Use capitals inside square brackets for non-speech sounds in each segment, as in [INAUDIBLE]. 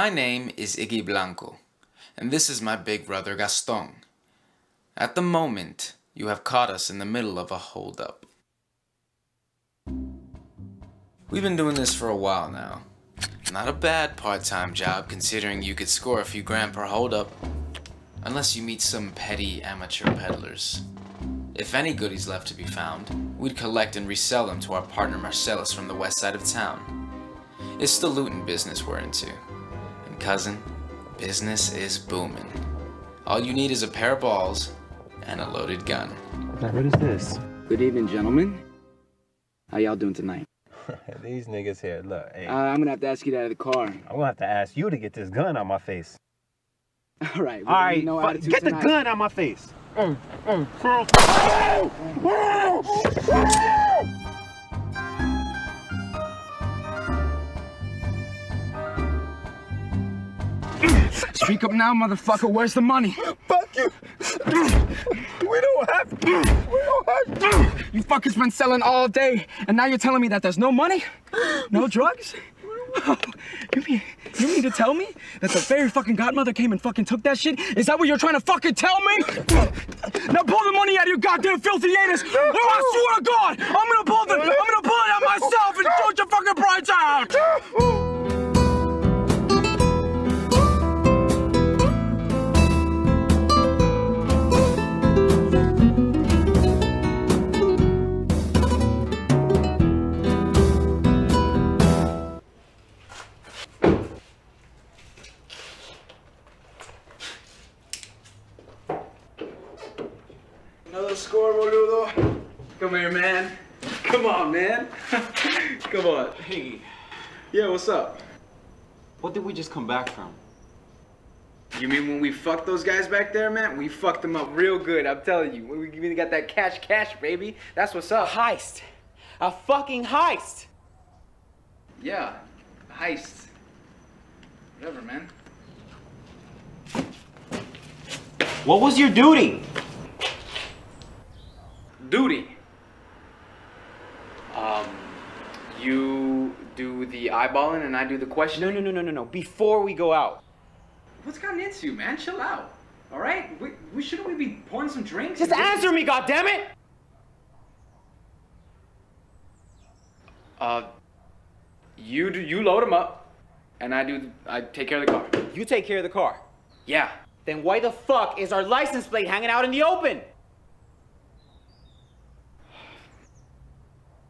My name is Iggy Blanco, and this is my big brother Gaston. At the moment, you have caught us in the middle of a holdup. We've been doing this for a while now. Not a bad part-time job considering you could score a few grand per holdup. Unless you meet some petty amateur peddlers. If any goodies left to be found, we'd collect and resell them to our partner Marcellus from the west side of town. It's the looting business we're into. And cousin, business is booming. All you need is a pair of balls and a loaded gun. What is this? Good evening, gentlemen. How y'all doing tonight? [LAUGHS] These niggas here, look, hey, Uh, I'm gonna have to ask you that out of the car. I'm gonna have to ask you to get this gun out my face. [LAUGHS] All right. All right, no fu- attitude get the gun out my face. [LAUGHS] Speak up now, motherfucker. Where's the money? Fuck you. We don't have to. We don't have to. You fuckers been selling all day, and now you're telling me that there's no money? No drugs? [LAUGHS] You mean, you mean to tell me that the fairy fucking godmother came and fucking took that shit? Is that what you're trying to fucking tell me? Now pull the money out of your goddamn filthy anus! Or I swear to God, I'm gonna pull the, I'm gonna pull it out myself and shoot your fucking brights out! Yeah, what's up? what did we just come back from? You mean when we fucked those guys back there, man? We fucked them up real good, I'm telling you. We we got that cash cash, baby. That's what's up. heist. A fucking heist. Yeah, heist. Whatever, man. What was your duty? Duty. Um, you do the eyeballing and I do the question. No, no, no, no, no, no. Before we go out. What's gotten into you, man? Chill out. All right? We, we shouldn't we be pouring some drinks? Just answer me, goddammit! Uh, you do you load them up, and I do I take care of the car. You take care of the car. Yeah. Then why the fuck is our license plate hanging out in the open? [SIGHS]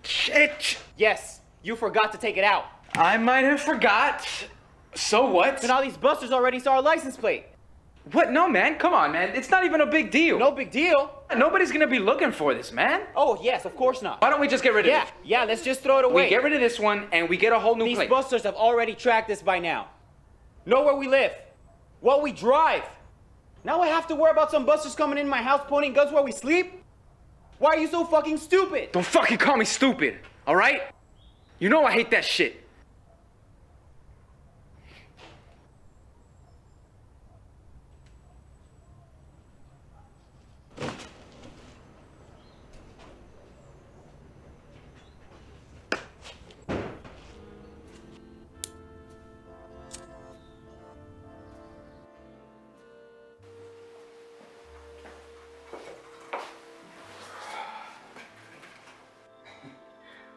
Shit. Yes, you forgot to take it out. I might have forgot. So what? And all these busters already saw our license plate. What? No, man. Come on, man. It's not even a big deal. No big deal. Nobody's gonna be looking for this, man. Oh, yes, of course not. Why don't we just get rid of Yeah, it? yeah, yeah, let's just throw it away. We get rid of this one and we get a whole new These plate. busters have already tracked us by now. Know where we live, what we drive. Now I have to worry about some busters coming in my house pointing guns where we sleep? Why are you so fucking stupid? Don't fucking call me stupid, all right? You know I hate that shit.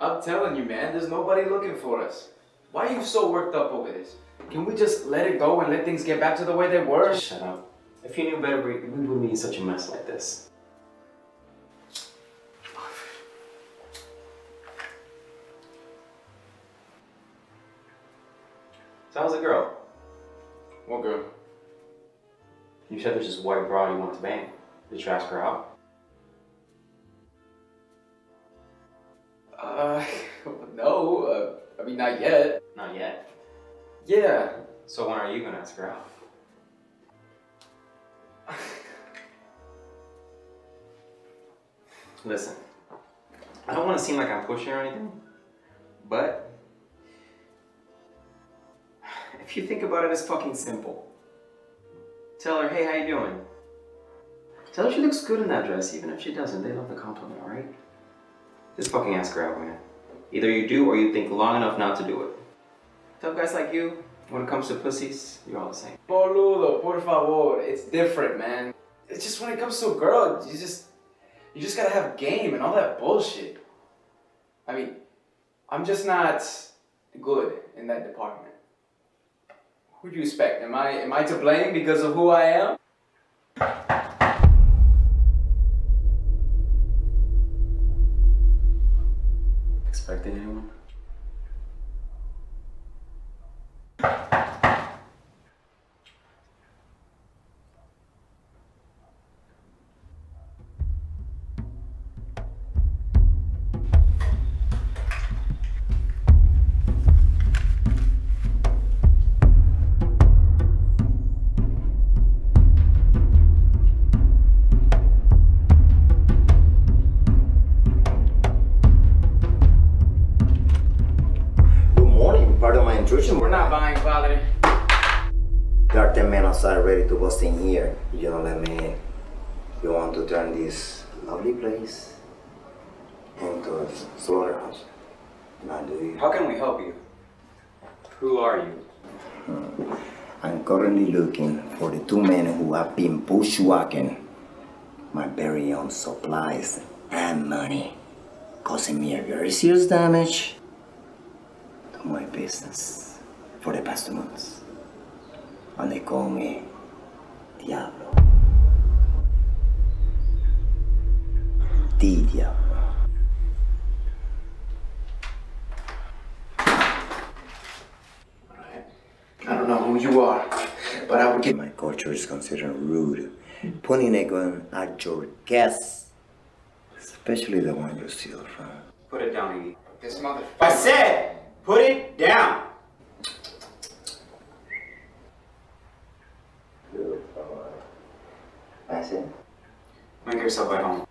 I'm telling you, man, there's nobody looking for us. Why are you so worked up over this? Can we just let it go and let things get back to the way they were? Shut up. If you knew better, we we wouldn't be in such a mess like this. So how's the girl? What girl? You said there's this white broad you want to bang. Did you ask her out? Uh, [LAUGHS] no. Uh, I mean, not yet. Not yet. Yeah. So when are you gonna ask her out? [LAUGHS] Listen, I don't want to seem like I'm pushing or anything, but [SIGHS] if you think about it, it's fucking simple. Tell her, hey, how you doing? Tell her she looks good in that dress, even if she doesn't. They love the compliment, alright? Just fucking ask her out, man. Either you do or you think long enough not to do it. Tell guys like you, When it comes to pussies, you're all the same. Boludo, por favor. It's different, man. It's just when it comes to a girl, you just you just gotta have game and all that bullshit. I mean, I'm just not good in that department. Who do you expect? Am I am I to blame because of who I am? Are 10 men outside ready to bust in here. You don't let me in. You want to turn this lovely place into a slaughterhouse. Now do you? How can we help you? Who are you? Hmm. I'm currently looking for the two men who have been bushwhacking my very own supplies and money, causing me a very serious damage to my business for the past two months. And they call me Diablo. Di Diablo. I don't know who you are, but I would get My culture is considered rude. Pointing a gun at your guests, especially the one you steal from. Put it down, Iggy. this motherfucker. I said, put it down. I said, Make yourself at home.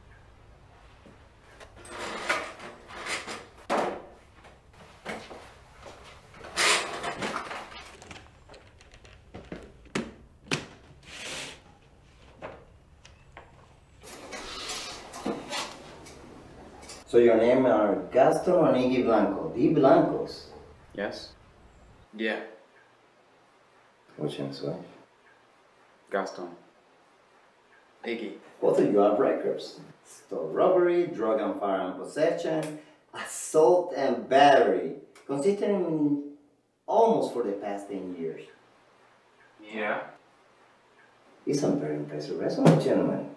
So your name are Gaston or Iggy Blanco? the Blancos. Yes? Yeah. Which one's which? Gaston. Iggy. Both of you have records. Store robbery, drug and firearm possession, assault and battery. Considering almost for the past 10 years. Yeah. It's a very impressive resume, gentlemen.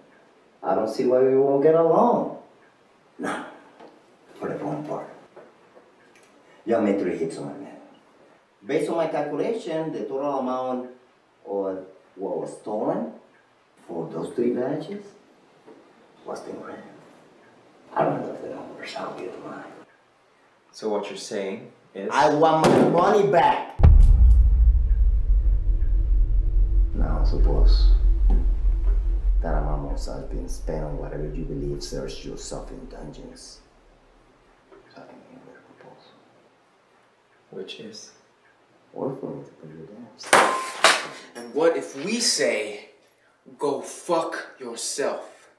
I don't see why we won't get along. Now, for the fun part. You made three hits on my man. Based on my calculation, the total amount of what was stolen for those three badges was 10 grand. I don't know if the numbers, I'll give mine. So what you're saying is I want my money back. Now suppose that amount of has been spent on whatever you believe serves yourself in dungeons. So I can hear your proposal. which is Or for me to put your dance. And what if we say, go fuck yourself?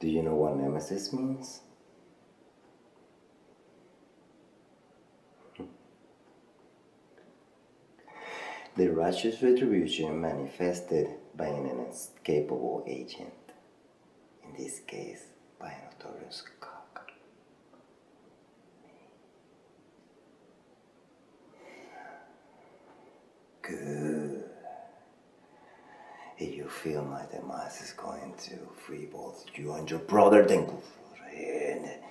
Do you know what nemesis means? Hmm. The righteous retribution manifested by an inescapable agent. In this case, by a notorious Good. If you feel my demise is going to free both you and your brother, then go for it.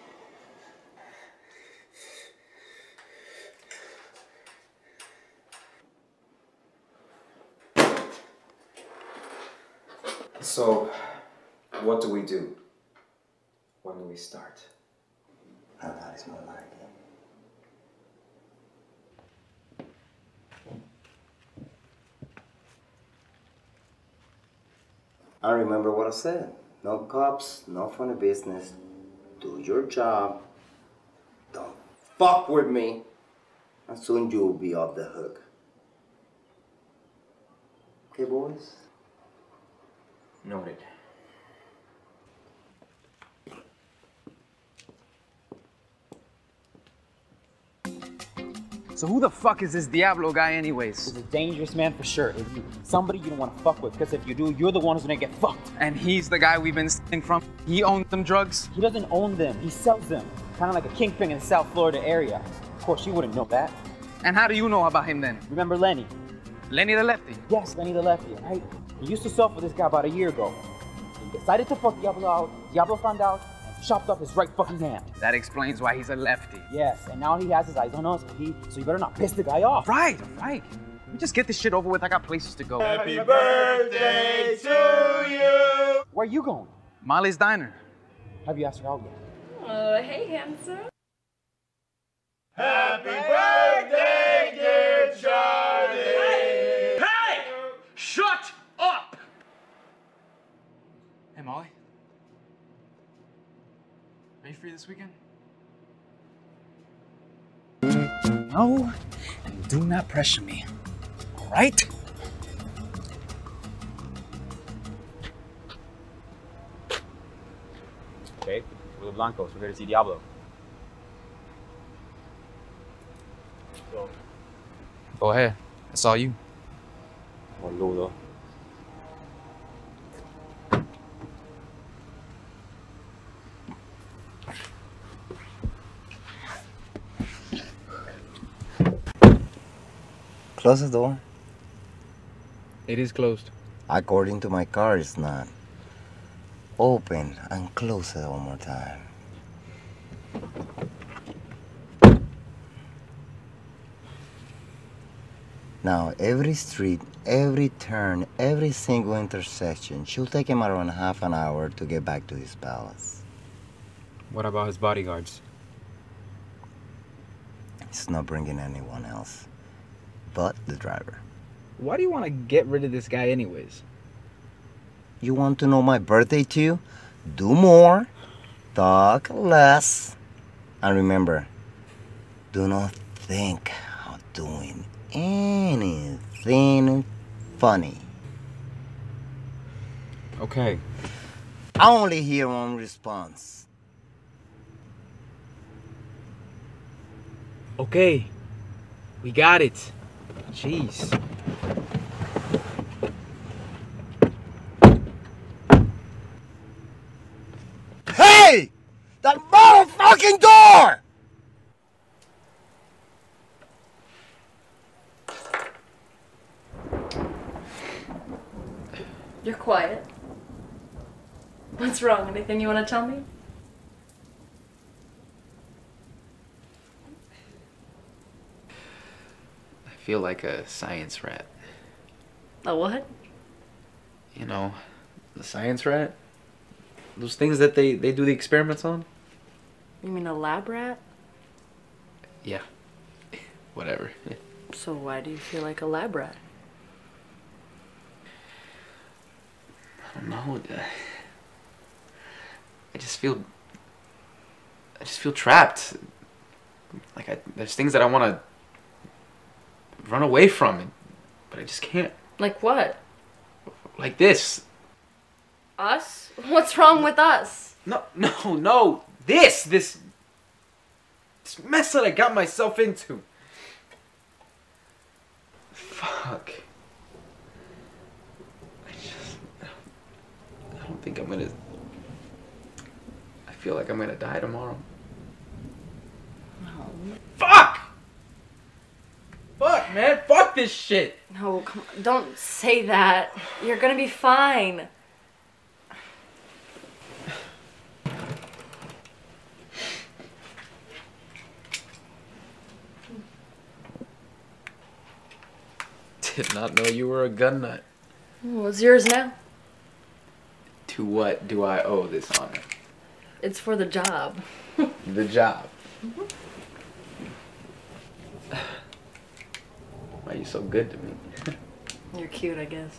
so what do we do? When do we start? Now that is more like it. I remember what I said. No cops, no funny business. Do your job. Don't fuck with me. And soon you'll be off the hook. Okay, boys? Noted. So who the fuck is this Diablo guy anyways? He's a dangerous man for sure. Somebody you don't want to fuck with, because if you do, you're the one who's gonna get fucked. And he's the guy we've been stealing from? He owns them drugs? He doesn't own them, he sells them. Kind of like a kingpin in the South Florida area. Of course, you wouldn't know that. And how do you know about him then? Remember Lenny? Lenny the lefty. Yes, Lenny the Lefty, right? He used to sell for this guy about a year ago. He decided to fuck Diablo out. Diablo found out chopped off his right fucking hand. That explains why he's a lefty. Yes, and now he has his eyes on us. He, so you better not piss the guy off. Right, right. We just get this shit over with. I got places to go. Happy birthday to you. Where you going? Molly's Diner. Have you asked her out yet? Uh, hey, handsome. Happy birthday, dear Charlie. Hey! hey! Shut up! Hey, Molly. Are you free this weekend? No, and do not pressure me. All right? Okay, we're the Blancos. We're here to see Diablo. Go ahead. That's all you. Boludo. Close the door. It is closed. According to my car, it's not. Open and close it one more time. Now, every street, every turn, every single intersection should take him around half an hour to get back to his palace. What about his bodyguards? He's not bringing anyone else but the driver. Why do you want to get rid of this guy anyways? You want to know my birthday too? Do more, talk less, and remember, do not think of doing anything funny. Okay. I only hear one response. Okay. We got it. Jeez. Hey! That motherfucking door! You're quiet. What's wrong? Anything you want to tell me? Feel like a science rat. A what? You know, the science rat? Those things that they, they do the experiments on? You mean a lab rat? Yeah. [LAUGHS] Whatever. So why do you feel like a lab rat? I don't know. uh, I just feel. I just feel trapped. Like I, there's things that I want to run away from, it, but I just can't. Like what? Like this. Us? What's wrong with us? No, [LAUGHS] no, no. This, this, this mess that I got myself into. Fuck. I just, I don't think I'm gonna. I feel like I'm gonna die tomorrow. Fuck! Man. Fuck this shit. No, come on. Don't say that. You're gonna be fine. [LAUGHS] Did not know you were a gun nut. What's yours now? To what do I owe this honor? It's for the job. The job. Are so good to me? You're cute, I guess.